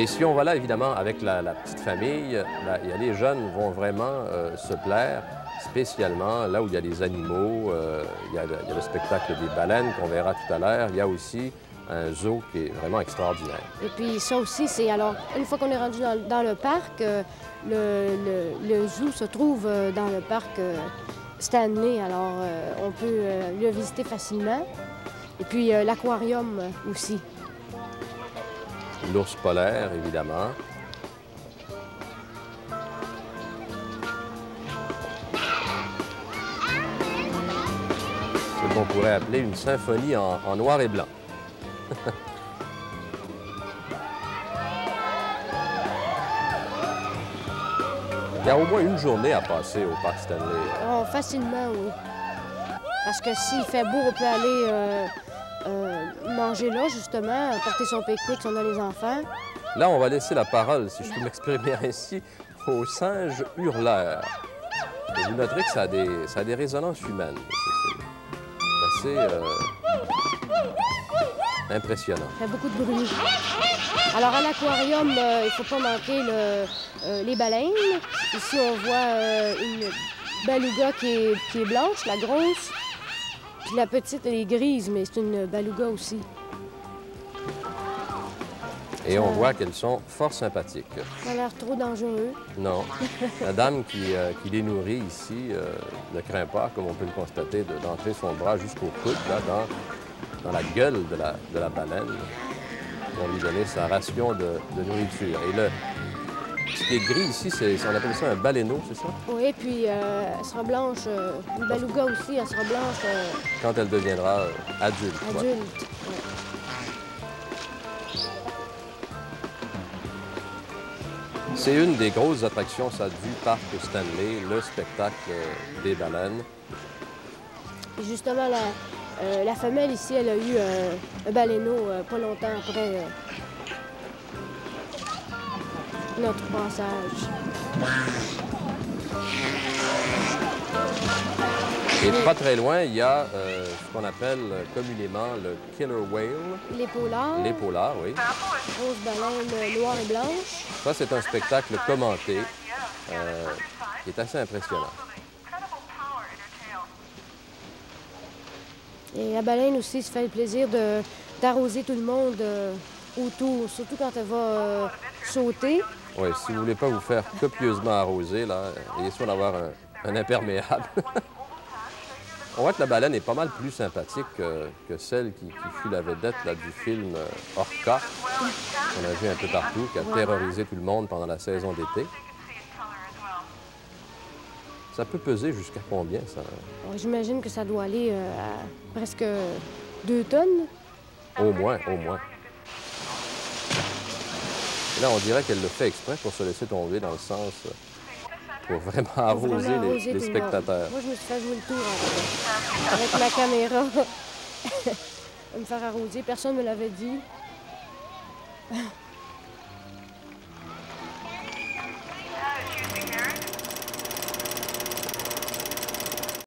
Et si on va là, évidemment, avec la, petite famille, a les jeunes vont vraiment euh, se plaire, spécialement là où il y a des animaux. Euh, il, y a le, spectacle des baleines qu'on verra tout à l'heure. Il y a aussi un zoo qui est vraiment extraordinaire. Et puis ça aussi, c'est alors, une fois qu'on est rendu dans, le parc, euh, le, zoo se trouve dans le parc Stanley, alors on peut le visiter facilement. Et puis l'aquarium aussi l'ours polaire, évidemment. Ce qu'on pourrait appeler une symphonie en, noir et blanc. Il y a au moins une journée à passer au Parc Stanley. Oh, facilement, oui. Parce que s'il fait beau, on peut aller euh, manger là, justement, porter son pique-nique si on a les enfants. Là, on va laisser la parole, si je peux m'exprimer ainsi, aux singes hurleurs. Et vous noterez que ça a des, ça a des résonances humaines. C'est assez euh, impressionnant. Ça fait beaucoup de bruit. Alors, à l'aquarium, euh, il ne faut pas manquer les baleines. Ici, on voit une beluga qui est, qui est blanche, la grosse la petite, elle est grise, mais c'est une beluga aussi. Et on voit qu'elles sont fort sympathiques. Ça a l'air trop dangereux. Non. la dame qui, euh, qui, les nourrit ici euh, ne craint pas, comme on peut le constater, d'entrer son bras jusqu'au coude, là, dans, dans, la gueule de la, de la baleine, pour lui donner sa ration de, de nourriture. Et le, ce qui est gris ici, c'est, on appelle ça un baleineau, c'est ça? Oui, puis euh, elle sera blanche. Euh, une beluga aussi, elle sera blanche. Euh, Quand elle deviendra adulte. Adulte, C'est une des grosses attractions, ça, du parc Stanley, le spectacle des baleines. Et justement, la, la femelle ici, elle a eu un baleineau pas longtemps après notre passage. Et pas très loin, il y a euh, ce qu'on appelle communément le killer whale. Les polars. Les polars, oui. Grosse baleine noire et blanche. Ça, c'est un spectacle commenté euh, qui est assez impressionnant. Et la baleine aussi se fait le plaisir d'arroser tout le monde euh, autour, surtout quand elle va sauter. Oui, si vous ne voulez pas vous faire copieusement arroser, là, ayez soin d'avoir un, imperméable. On voit que la baleine est pas mal plus sympathique que, celle qui, fut la vedette là, du film euh, Orca, qu'on a vu un peu partout, qui a terrorisé tout le monde pendant la saison d'été. Ça peut peser jusqu'à combien, ça? J'imagine que ça doit aller euh, à presque deux tonnes. Au moins, au moins. Là, on dirait qu'elle le fait exprès pour se laisser tomber dans le sens euh, pour vraiment arroser, les, spectateurs. Moi, je me suis fait jouer le tour avec ma caméra. me faire arroser. Personne ne me l'avait dit.